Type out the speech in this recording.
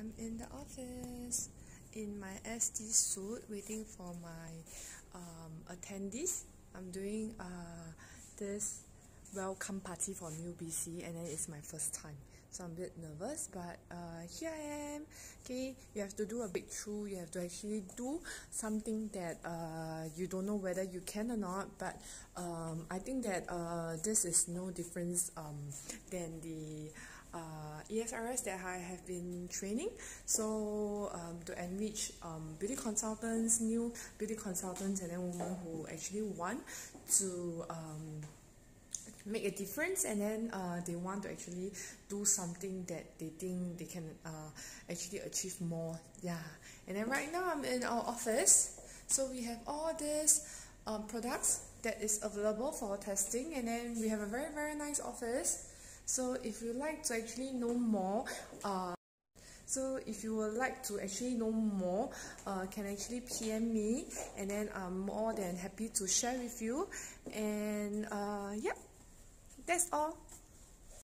I'm in the office in my SD suit waiting for my um, attendees. I'm doing uh, this welcome party for new BC and then it's my first time. So I'm a bit nervous but uh, here I am. Okay, you have to do a big true. You have to actually do something that uh, you don't know whether you can or not but um, I think that uh, this is no difference um, than the uh, ESRS that I have been training. So um, to enrich um, beauty consultants, new beauty consultants, and then women who actually want to um, make a difference and then uh, they want to actually do something that they think they can uh, actually achieve more. Yeah. And then right now I'm in our office. So we have all these um, products that is available for testing and then we have a very very nice office so if you like to actually know more uh, so if you would like to actually know more uh, can actually PM me and then I'm more than happy to share with you. And uh, that's all